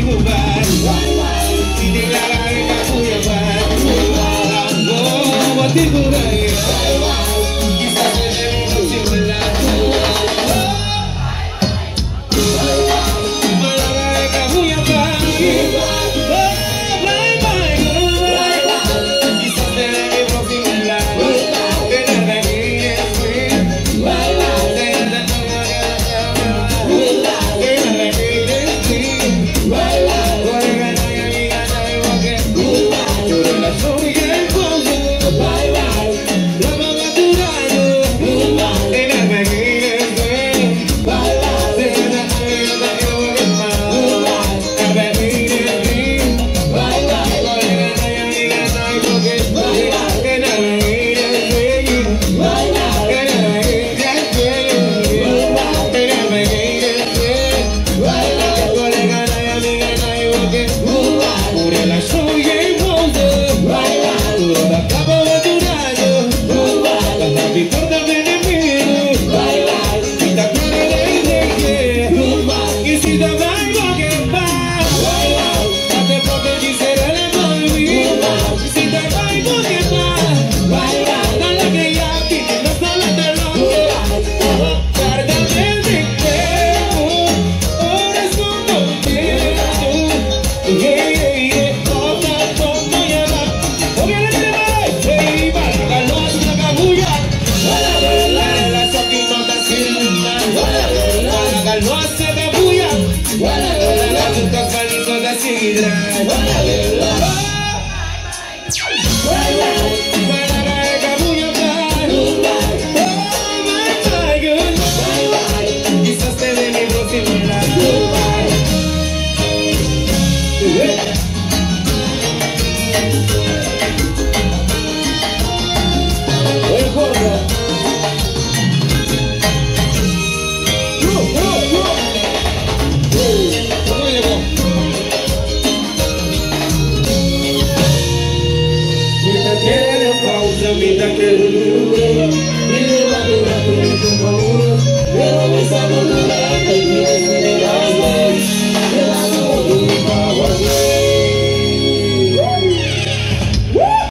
Thank you. Tú tocando. Vida que